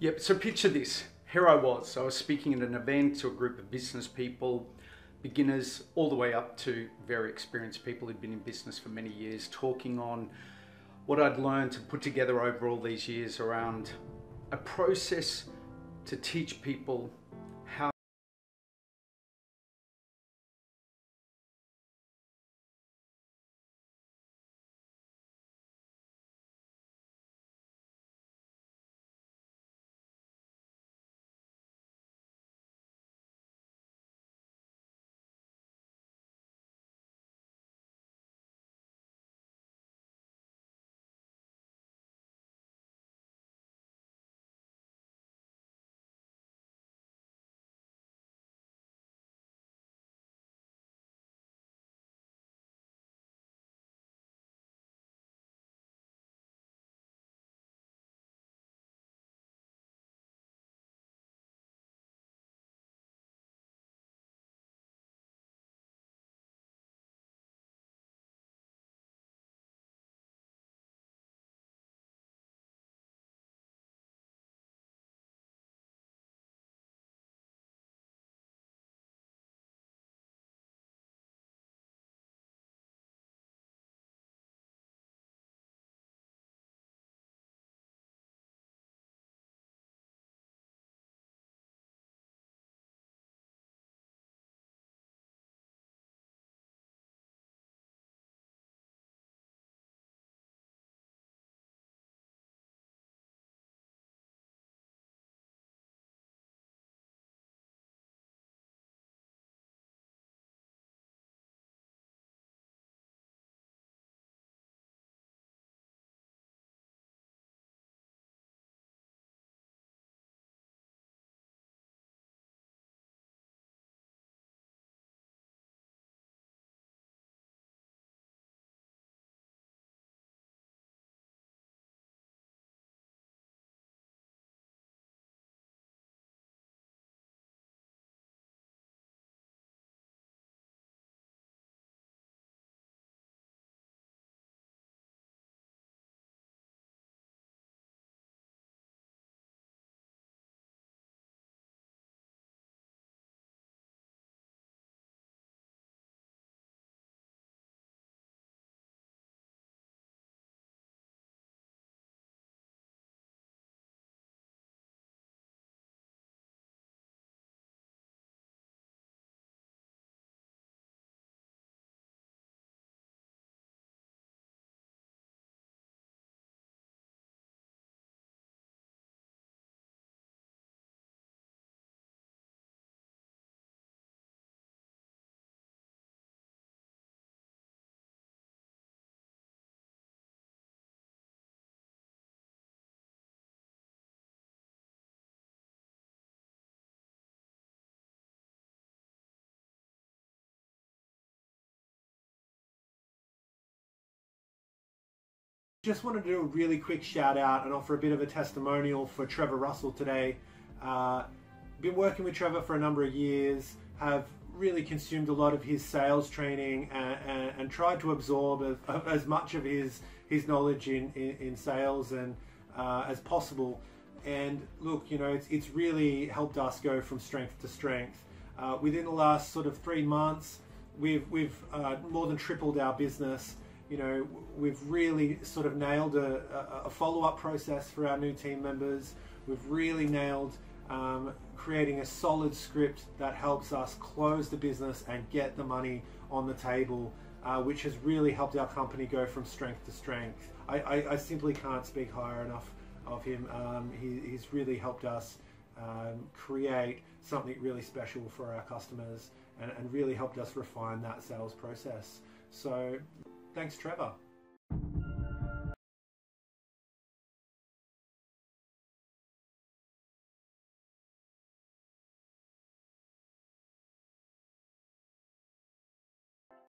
Yep, so picture this. Here I was. I was speaking at an event to a group of business people, beginners, all the way up to very experienced people who'd been in business for many years, talking on what I'd learned to put together over all these years around a process to teach people Just wanted to do a really quick shout out and offer a bit of a testimonial for Trevor Russell today. Uh, been working with Trevor for a number of years, have really consumed a lot of his sales training and, and, and tried to absorb as, as, much of his, his knowledge in, in, in sales and uh, as possible. And look, you know, it's, it's really helped us go from strength to strength. Uh, within the last sort of three months, we've, we've uh, more than tripled our business you know, we've really sort of nailed a, a, follow-up process for our new team members. We've really nailed um, creating a solid script that helps us close the business and get the money on the table, uh, which has really helped our company go from strength to strength. I, I, I simply can't speak higher enough of him. Um, he, he's really helped us um, create something really special for our customers and, and really helped us refine that sales process. So Thanks, Trevor.